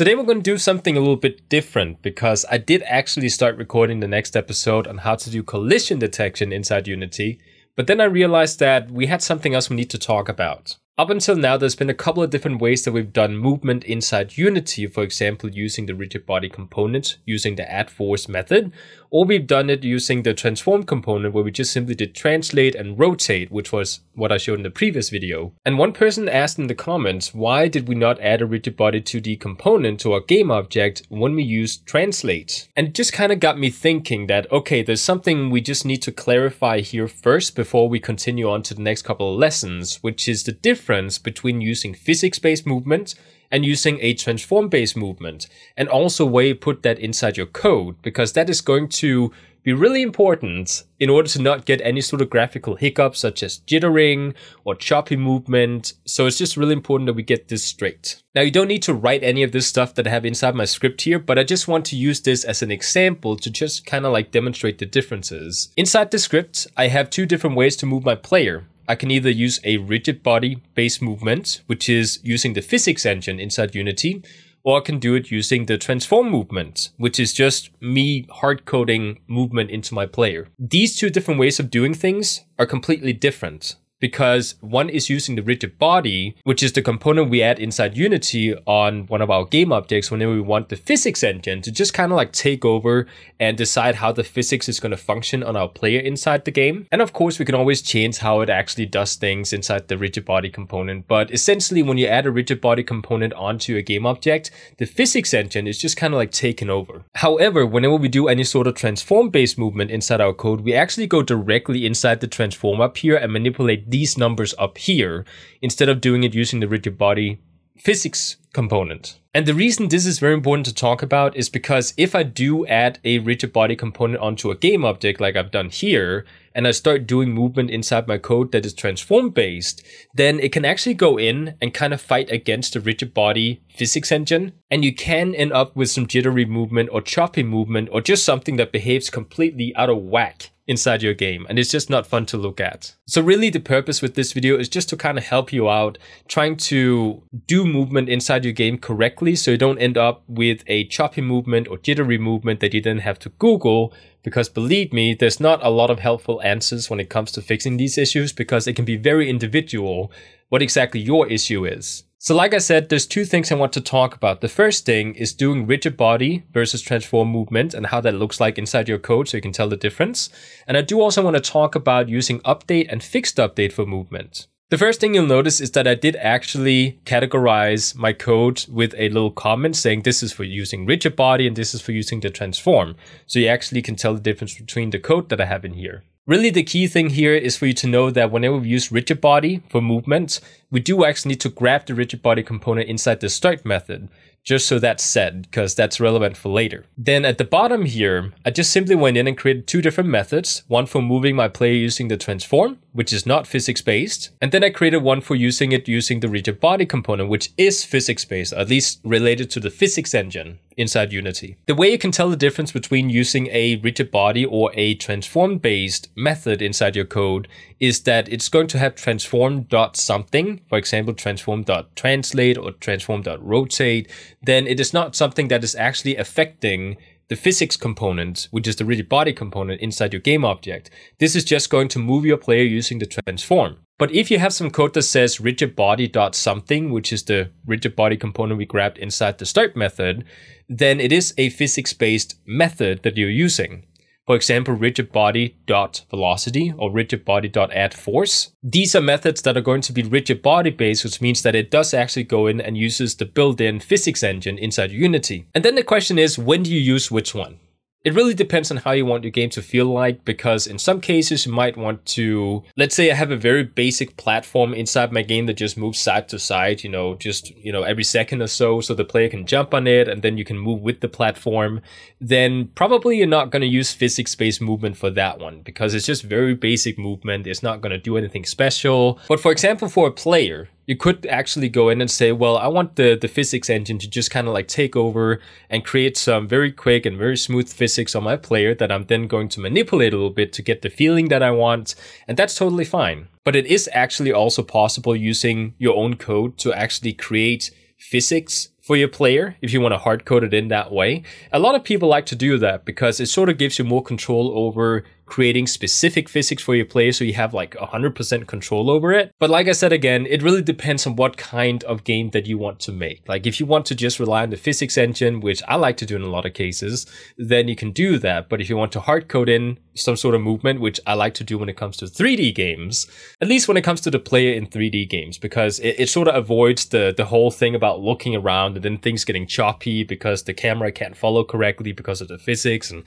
Today we're going to do something a little bit different because I did actually start recording the next episode on how to do collision detection inside Unity, but then I realized that we had something else we need to talk about. Up until now, there's been a couple of different ways that we've done movement inside Unity, for example, using the rigid body component, using the add force method, or we've done it using the transform component where we just simply did translate and rotate, which was what I showed in the previous video. And one person asked in the comments, why did we not add a rigid body 2D component to our game object when we used translate? And it just kind of got me thinking that, okay, there's something we just need to clarify here first before we continue on to the next couple of lessons, which is the difference between using physics-based movement and using a transform-based movement, and also where you put that inside your code, because that is going to be really important in order to not get any sort of graphical hiccups such as jittering or choppy movement. So it's just really important that we get this straight. Now you don't need to write any of this stuff that I have inside my script here, but I just want to use this as an example to just kind of like demonstrate the differences. Inside the script, I have two different ways to move my player. I can either use a rigid body based movement, which is using the physics engine inside Unity, or I can do it using the transform movement, which is just me hard coding movement into my player. These two different ways of doing things are completely different because one is using the rigid body, which is the component we add inside Unity on one of our game objects whenever we want the physics engine to just kind of like take over and decide how the physics is going to function on our player inside the game. And of course, we can always change how it actually does things inside the rigid body component. But essentially, when you add a rigid body component onto a game object, the physics engine is just kind of like taken over. However, whenever we do any sort of transform based movement inside our code, we actually go directly inside the transform up here and manipulate these numbers up here instead of doing it using the rigid body physics component. And the reason this is very important to talk about is because if I do add a rigid body component onto a game object like I've done here, and I start doing movement inside my code that is transform based, then it can actually go in and kind of fight against the rigid body physics engine. And you can end up with some jittery movement or choppy movement or just something that behaves completely out of whack inside your game and it's just not fun to look at. So really the purpose with this video is just to kind of help you out trying to do movement inside your game correctly so you don't end up with a choppy movement or jittery movement that you then have to Google because believe me, there's not a lot of helpful answers when it comes to fixing these issues because it can be very individual what exactly your issue is. So like I said, there's two things I want to talk about. The first thing is doing rigid body versus transform movement and how that looks like inside your code so you can tell the difference. And I do also want to talk about using update and fixed update for movement. The first thing you'll notice is that I did actually categorize my code with a little comment saying this is for using rigid body and this is for using the transform. So you actually can tell the difference between the code that I have in here. Really, the key thing here is for you to know that whenever we use rigid body for movement, we do actually need to grab the rigid body component inside the start method just so that's said, because that's relevant for later. Then at the bottom here, I just simply went in and created two different methods, one for moving my player using the transform, which is not physics based, and then I created one for using it using the rigid body component, which is physics based, at least related to the physics engine inside Unity. The way you can tell the difference between using a rigid body or a transform based method inside your code is that it's going to have transform dot something, for example, transform dot translate or transform dot rotate, then it is not something that is actually affecting the physics component, which is the rigid body component inside your game object. This is just going to move your player using the transform. But if you have some code that says rigid body dot something, which is the rigid body component we grabbed inside the start method, then it is a physics based method that you're using for example, rigid body dot velocity or rigid body dot add force. These are methods that are going to be rigid body based, which means that it does actually go in and uses the built-in physics engine inside Unity. And then the question is, when do you use which one? It really depends on how you want your game to feel like, because in some cases you might want to, let's say I have a very basic platform inside my game that just moves side to side, you know, just, you know, every second or so, so the player can jump on it and then you can move with the platform. Then probably you're not going to use physics-based movement for that one, because it's just very basic movement. It's not going to do anything special. But for example, for a player, you could actually go in and say, well, I want the, the physics engine to just kind of like take over and create some very quick and very smooth physics on my player that I'm then going to manipulate a little bit to get the feeling that I want. And that's totally fine. But it is actually also possible using your own code to actually create physics for your player if you want to hard code it in that way. A lot of people like to do that because it sort of gives you more control over creating specific physics for your player so you have like 100% control over it. But like I said again, it really depends on what kind of game that you want to make. Like if you want to just rely on the physics engine, which I like to do in a lot of cases, then you can do that. But if you want to hard code in some sort of movement, which I like to do when it comes to 3D games, at least when it comes to the player in 3D games, because it, it sort of avoids the, the whole thing about looking around and then things getting choppy because the camera can't follow correctly because of the physics and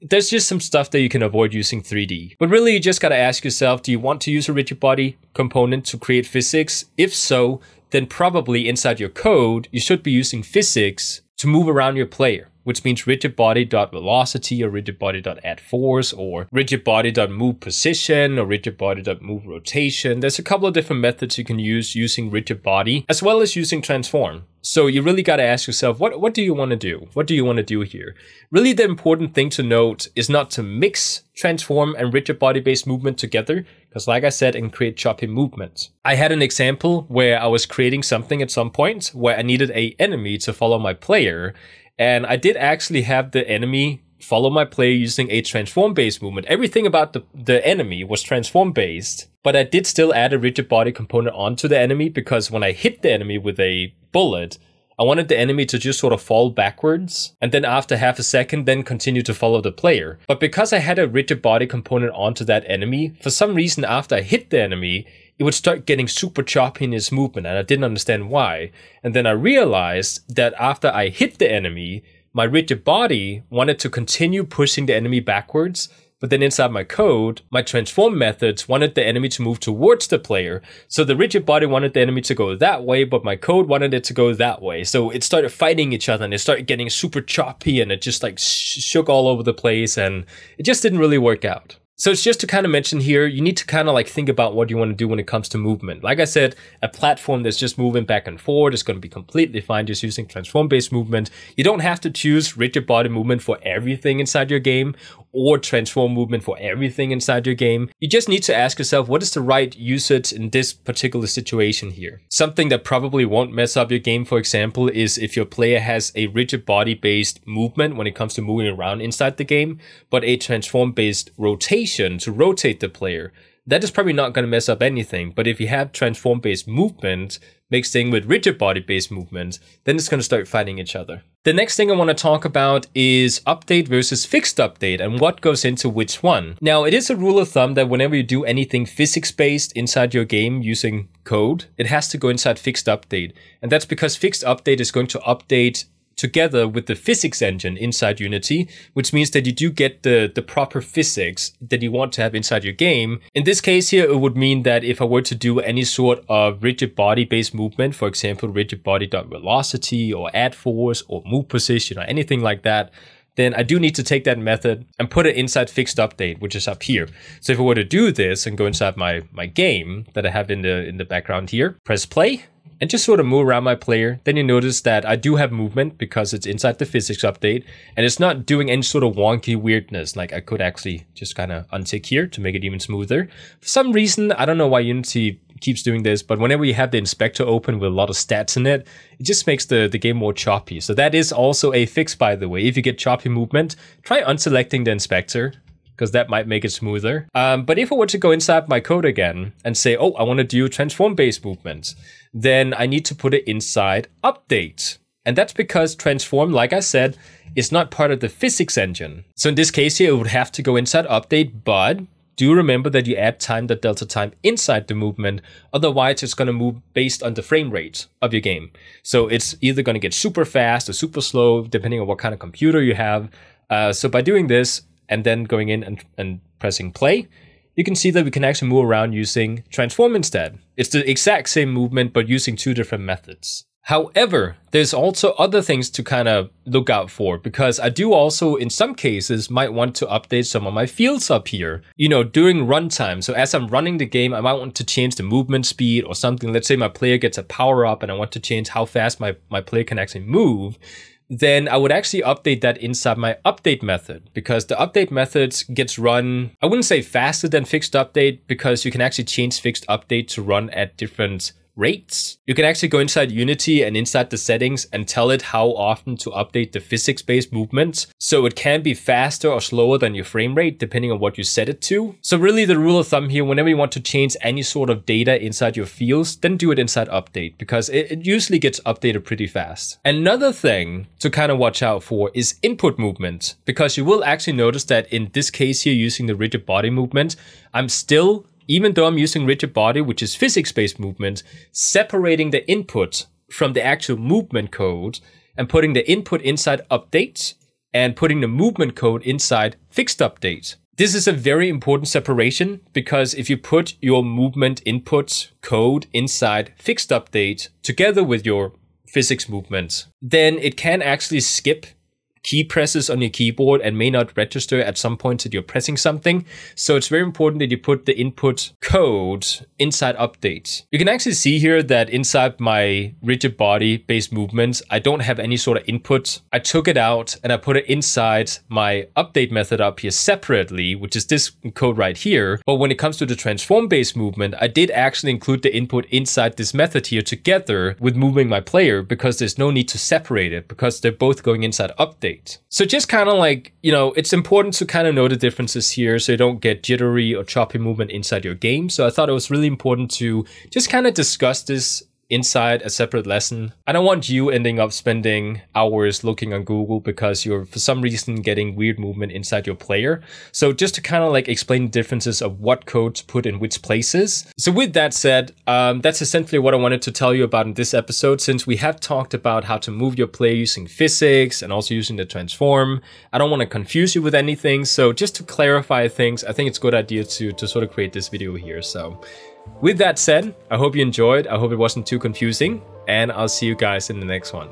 there's just some stuff that you can avoid using 3D. But really, you just gotta ask yourself, do you want to use a rigid body component to create physics? If so, then probably inside your code, you should be using physics to move around your player which means rigid body.velocity or rigid body.add force or rigid body.move position or rigid body.move rotation. There's a couple of different methods you can use using rigid body as well as using transform. So you really got to ask yourself, what, what do you want to do? What do you want to do here? Really, the important thing to note is not to mix transform and rigid body based movement together, because like I said, and create choppy movements. I had an example where I was creating something at some point where I needed a enemy to follow my player and I did actually have the enemy follow my player using a transform based movement. Everything about the, the enemy was transform based, but I did still add a rigid body component onto the enemy because when I hit the enemy with a bullet, I wanted the enemy to just sort of fall backwards and then after half a second then continue to follow the player. But because I had a rigid body component onto that enemy, for some reason after I hit the enemy, it would start getting super choppy in its movement, and I didn't understand why. And then I realized that after I hit the enemy, my rigid body wanted to continue pushing the enemy backwards, but then inside my code, my transform methods wanted the enemy to move towards the player. So the rigid body wanted the enemy to go that way, but my code wanted it to go that way. So it started fighting each other and it started getting super choppy and it just like shook all over the place and it just didn't really work out. So it's just to kind of mention here, you need to kind of like think about what you want to do when it comes to movement. Like I said, a platform that's just moving back and forward is going to be completely fine just using transform based movement. You don't have to choose rigid body movement for everything inside your game or transform movement for everything inside your game. You just need to ask yourself, what is the right usage in this particular situation here? Something that probably won't mess up your game, for example, is if your player has a rigid body based movement when it comes to moving around inside the game, but a transform based rotation to rotate the player that is probably not going to mess up anything. But if you have transform based movement mixed in with rigid body based movement, then it's going to start fighting each other. The next thing I want to talk about is update versus fixed update and what goes into which one. Now, it is a rule of thumb that whenever you do anything physics based inside your game using code, it has to go inside fixed update. And that's because fixed update is going to update together with the physics engine inside Unity, which means that you do get the, the proper physics that you want to have inside your game. In this case here, it would mean that if I were to do any sort of rigid body based movement, for example, rigid body velocity or add force or move position or anything like that, then I do need to take that method and put it inside fixed update, which is up here. So if I were to do this and go inside my, my game that I have in the in the background here, press play, and just sort of move around my player, then you notice that I do have movement because it's inside the physics update and it's not doing any sort of wonky weirdness. Like I could actually just kind of untick here to make it even smoother. For some reason, I don't know why Unity keeps doing this, but whenever you have the inspector open with a lot of stats in it, it just makes the, the game more choppy. So that is also a fix, by the way. If you get choppy movement, try unselecting the inspector because that might make it smoother. Um, but if I were to go inside my code again and say, oh, I want to do transform based movements, then I need to put it inside update. And that's because transform, like I said, is not part of the physics engine. So in this case here, it would have to go inside update, but do remember that you add time dot delta time inside the movement. Otherwise, it's going to move based on the frame rate of your game. So it's either going to get super fast or super slow, depending on what kind of computer you have. Uh, so by doing this and then going in and, and pressing play, you can see that we can actually move around using transform instead. It's the exact same movement, but using two different methods. However, there's also other things to kind of look out for because I do also, in some cases, might want to update some of my fields up here, you know, during runtime. So as I'm running the game, I might want to change the movement speed or something. Let's say my player gets a power up and I want to change how fast my, my player can actually move then I would actually update that inside my update method because the update method gets run, I wouldn't say faster than fixed update because you can actually change fixed update to run at different rates. You can actually go inside Unity and inside the settings and tell it how often to update the physics-based movement. So it can be faster or slower than your frame rate, depending on what you set it to. So really the rule of thumb here, whenever you want to change any sort of data inside your fields, then do it inside update because it, it usually gets updated pretty fast. Another thing to kind of watch out for is input movement because you will actually notice that in this case here using the rigid body movement, I'm still even though I'm using rigid body, which is physics-based movement, separating the input from the actual movement code and putting the input inside update and putting the movement code inside fixed update. This is a very important separation because if you put your movement input code inside fixed update together with your physics movement, then it can actually skip key presses on your keyboard and may not register at some point that you're pressing something. So it's very important that you put the input code inside update. You can actually see here that inside my rigid body based movements, I don't have any sort of input. I took it out and I put it inside my update method up here separately, which is this code right here. But when it comes to the transform based movement, I did actually include the input inside this method here together with moving my player because there's no need to separate it because they're both going inside update. So just kind of like, you know, it's important to kind of know the differences here so you don't get jittery or choppy movement inside your game. So I thought it was really important to just kind of discuss this inside a separate lesson. I don't want you ending up spending hours looking on Google because you're for some reason getting weird movement inside your player. So just to kind of like explain the differences of what code to put in which places. So with that said, um, that's essentially what I wanted to tell you about in this episode since we have talked about how to move your player using physics and also using the transform. I don't want to confuse you with anything. So just to clarify things, I think it's a good idea to, to sort of create this video here. So with that said, I hope you enjoyed. I hope it wasn't too confusing, and I'll see you guys in the next one.